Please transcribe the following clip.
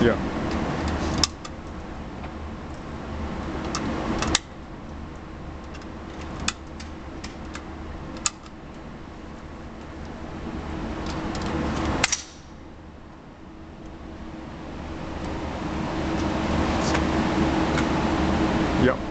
Yeah. Yep.